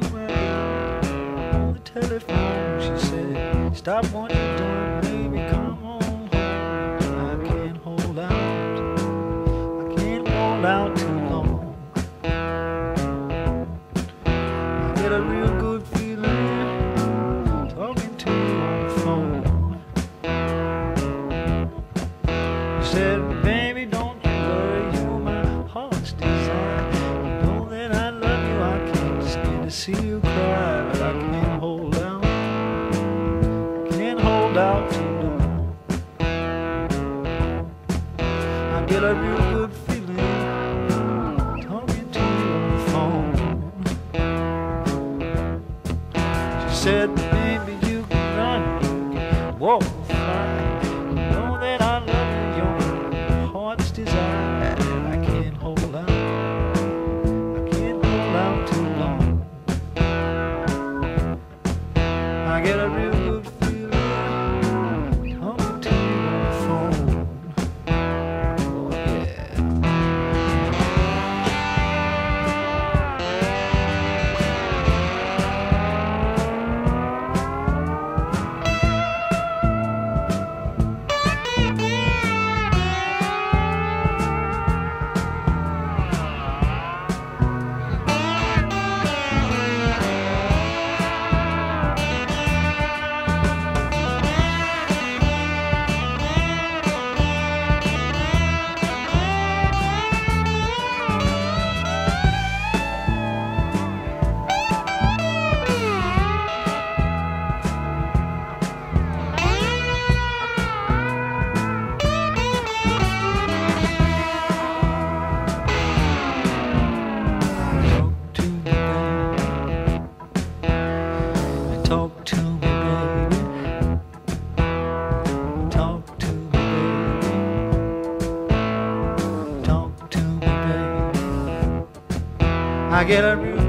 to my girl on the telephone. She said, Stop you're doing, see you cry, but I can't hold out, can't hold out too long. I get a real good feeling talking to you on the phone. She said, baby, you can run, walk, fly. Get a I get a